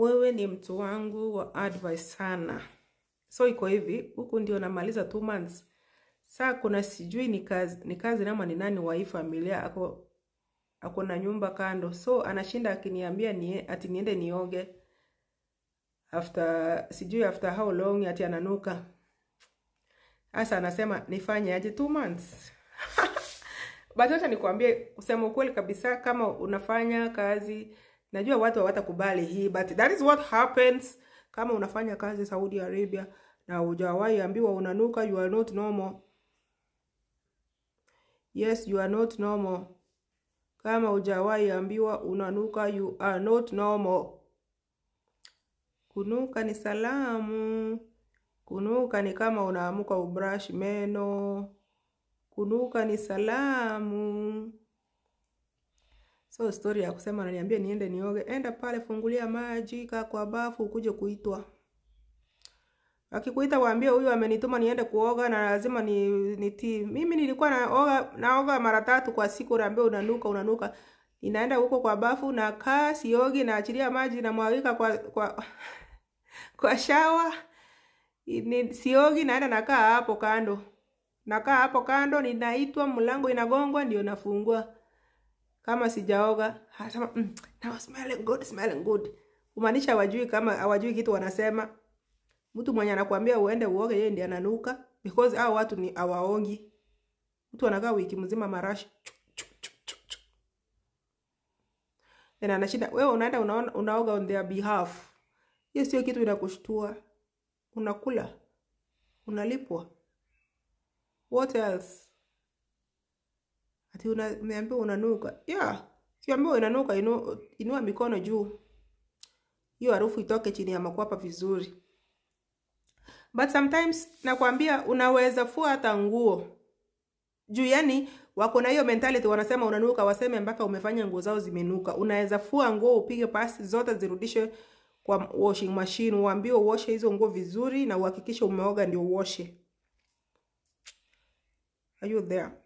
wewe ni mtu wangu wa advice sana. So iko hivi, huku ndio namaliza two months. Saa kuna sijui ni kazi ni kazi nama ni nani wa hii familia ako ako na nyumba kando, so anashinda akiniambia nie, ati niende nioge after sijui after how long, ati ananuka. Asa anasema nifanye aje two months but acha nikwambie, kusema ukweli kabisa, kama unafanya kazi, najua watu hawatakubali hii, but that is what happens kama unafanya kazi Saudi Arabia na hujawahi ambiwa unanuka, you are not normal. Yes, you are not normal. Kama hujawahi ambiwa unanuka, you are not normal. Kunuka ni salamu. Kunuka ni kama unaamuka ubrush meno. Kunuka ni salamu. So story ya kusema ananiambia niende nioge, enda pale, fungulia maji, kaa kwa bafu, ukuje kuitwa. Akikuita waambie huyu amenituma niende kuoga na lazima ni nitii. Mimi nilikuwa naoga naoga mara tatu kwa siku, naambia unanuka unanuka. Ninaenda huko kwa bafu na kaa siogi, naachilia maji na mwagika kwa kwa kwa shawa. Ni, siogi naenda nakaa hapo kando. Nakaa hapo kando, ninaitwa, mlango inagongwa, ndio nafungua. Kama sijaoga, anasema mm, now smelling good, smelling good. Kumaanisha hawajui kama hawajui kitu wanasema. Mtu mwenye anakuambia uende uoge, yeye ndiye ananuka because hao watu ni hawaongi. Mtu anakaa wiki mzima marashi tena anashinda, wewe unaenda unaona, unaoga on their behalf. Hiyo sio kitu inakushtua. Unakula, unalipwa. What else? Ati unaambia unanuka. Yeah, Siambia unanuka, inu, inua mikono juu, hiyo harufu itoke chini ya makwapa vizuri. But sometimes nakwambia unaweza fua hata nguo juu, yani wako na hiyo mentality, wanasema unanuka, waseme mpaka umefanya nguo zao zimenuka. Unaweza fua nguo, upige pasi zote zirudishe kwa washing machine, uambie uoshe hizo nguo vizuri na uhakikishe umeoga ndio uoshe. Are you there?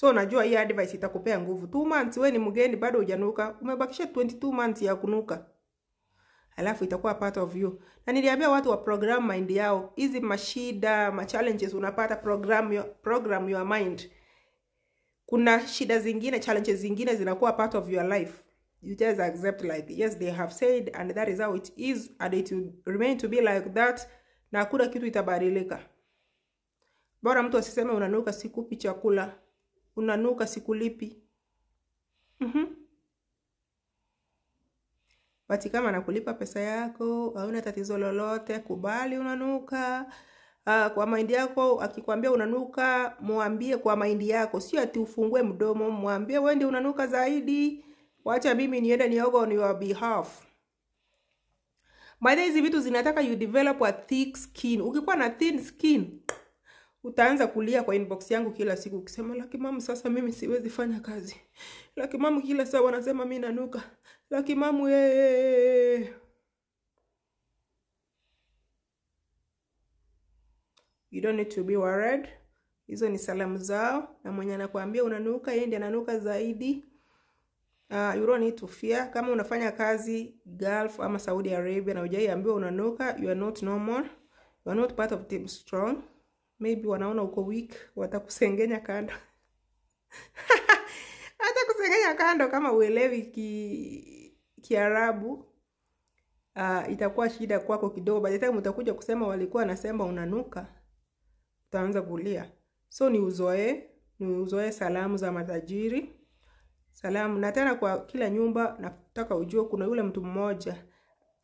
So unajua hii advice itakupea nguvu. Two months wewe ni mgeni bado hujanuka, umebakisha 22 months ya kunuka alafu itakuwa part of you. Na niliambia watu wa program mind yao, hizi mashida ma challenges unapata, program your, program your mind. Kuna shida zingine, challenges zingine zinakuwa part of your life. You just accept like yes they have said and that is how it is and it will remain to be like that, na hakuna kitu itabadilika. Bora mtu asiseme unanuka sikupi chakula, unanuka sikulipi. Mhm. Basi kama nakulipa pesa yako, hauna tatizo lolote, kubali unanuka. Uh, kwa maindi yako akikwambia unanuka, mwambie kwa maindi yako, sio ati ufungue mdomo, mwambie wewe ndio unanuka zaidi. Wacha mimi niende nioga on your behalf. By the hizi vitu zinataka you develop a thick skin. Ukikuwa na thin skin, utaanza kulia kwa inbox yangu kila siku ukisema, Lucky Mom, sasa mimi siwezi fanya kazi. Lucky Mom, kila saa wanasema mimi nanuka. Lucky Mom, yeye. You don't need to be worried. Hizo ni salamu zao, na mwenye anakuambia unanuka, yeye ndiye ananuka zaidi. Uh, you don't need to fear. Kama unafanya kazi Gulf ama Saudi Arabia na hujaiambiwa unanuka, you are not normal. You are not part of Team Strong. Maybe wanaona uko weak, watakusengenya kando hata kusengenya kando kama uelewi ki Kiarabu. Uh, itakuwa shida kwako kidogo. By the time utakuja kusema walikuwa nasema unanuka, utaanza kulia. So ni uzoe, ni uzoe salamu za matajiri salamu na tena kwa kila nyumba, nataka ujue kuna yule mtu mmoja,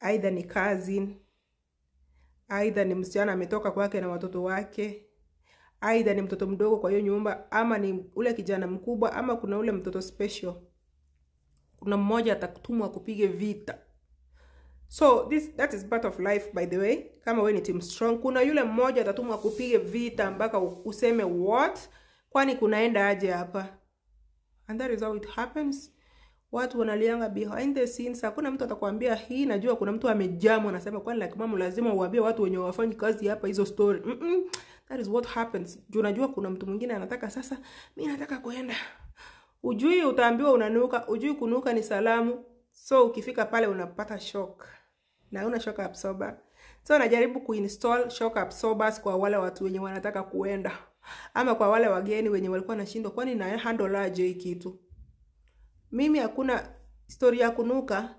aidha ni cousin, aidha ni msichana ametoka kwake na watoto wake, aidha ni mtoto mdogo kwa hiyo nyumba, ama ni ule kijana mkubwa, ama kuna ule mtoto special. Kuna mmoja atakutumwa kupige vita. So this that is part of life by the way. Kama wewe ni team strong, kuna yule mmoja atatumwa kupige vita mpaka useme what, kwani kunaenda aje hapa? And that is how it happens. Watu wanalianga behind the scenes. Hakuna mtu atakwambia hii. Najua kuna mtu amejamu anasema kwani like mama lazima uambie watu wenye wafanyi kazi hapa hizo story. Mm -mm. That is what happens. Juu unajua kuna mtu mwingine anataka sasa, mimi nataka kuenda. Ujui utaambiwa unanuka, ujui kunuka ni salamu. So ukifika pale unapata shock. na una shock absorber. So najaribu kuinstall shock absorbers kwa wale watu wenye wanataka kuenda ama kwa wale wageni wenye walikuwa nashindwa, kwani na handle aje hii kitu. Mimi hakuna story ya kunuka.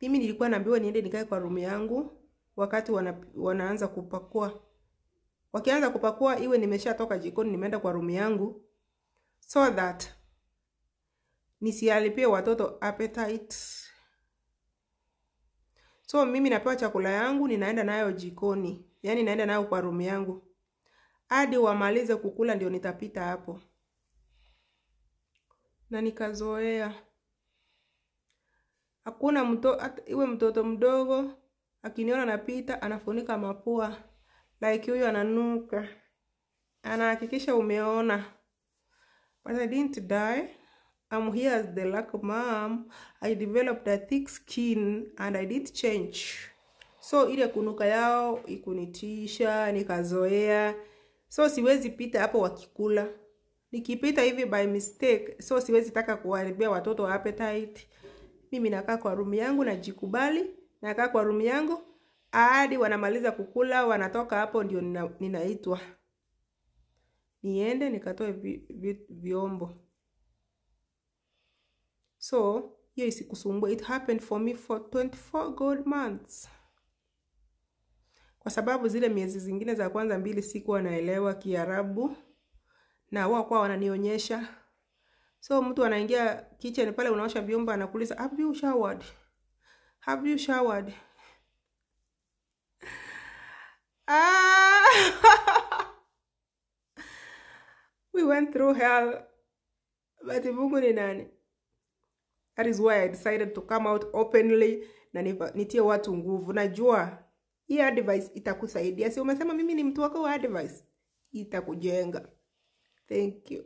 Mimi nilikuwa naambiwa niende nikae kwa room yangu wakati wana, wanaanza kupakua. Wakianza kupakua iwe nimeshatoka jikoni nimeenda kwa room yangu so that nisiharibie watoto appetite. So mimi napewa chakula yangu ninaenda nayo jikoni, yaani naenda nayo kwa room yangu hadi wamalize kukula, ndio nitapita hapo, na nikazoea. Hakuna mto, iwe mtoto mdogo akiniona napita anafunika mapua like huyu ananuka, anahakikisha umeona. But I didn't die. I'm here as the luck mom. I developed a thick skin and I did change. So ile kunuka yao ikunitisha, nikazoea. So siwezi pita hapo wakikula. Nikipita hivi by mistake, so siwezi taka kuharibia watoto appetite. Mimi nakaa kwa room yangu najikubali, nakaa kwa room yangu hadi wanamaliza kukula, wanatoka hapo ndio ninaitwa niende nikatoe vyombo. So hiyo isikusumbue. It happened for me for 24 gold months, kwa sababu zile miezi zingine za kwanza mbili sikuwa naelewa Kiarabu na wao kwa wananionyesha. So mtu anaingia kitchen pale, unaosha vyombo, anakuuliza have you showered, have you showered? Ah! we went through hell, but Mungu ni nani? That is why I decided to come out openly na nitie watu nguvu. Najua hii advice itakusaidia. Si umesema mimi ni mtu wako wa advice, itakujenga. Thank you.